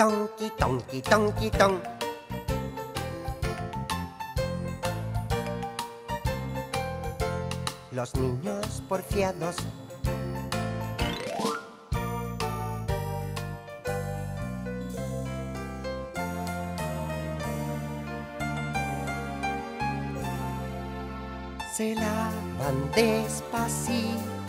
Tonki, tonki, tonki, ton. Los niños porfiados se lavan despacito